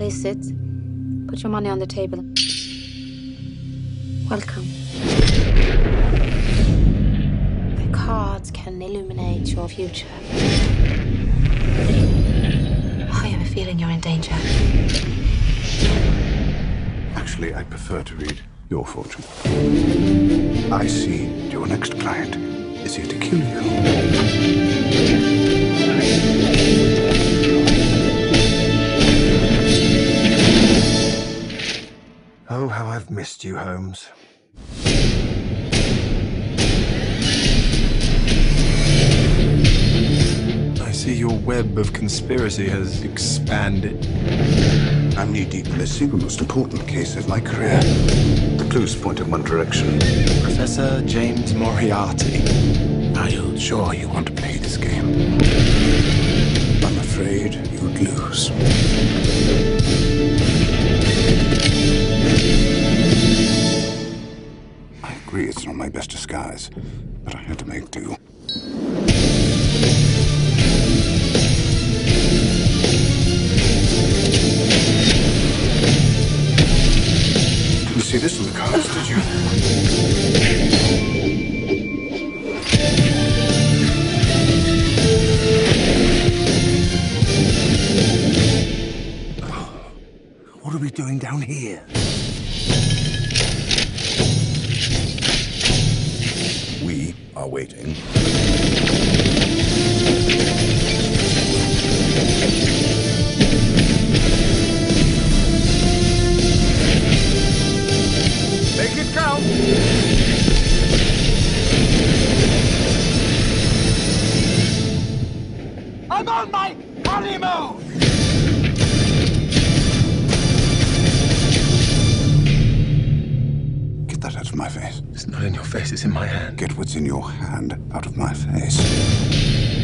Please sit. Put your money on the table. Welcome. The cards can illuminate your future. I have a feeling you're in danger. Actually, I prefer to read your fortune. I see your next client is here to kill you. Oh, how I've missed you, Holmes. I see your web of conspiracy has expanded. I'm knee deep in the single most important case of my career. The clues point in one direction. Professor James Moriarty. Are you sure you want to play this game? I'm afraid you'd lose. My best disguise, but I had to make do. Didn't see this in the cards, did you? What are we doing down here? Waiting. Make it count! I'm on my honeymoon! It's not in your face, it's in my hand. Get what's in your hand out of my face.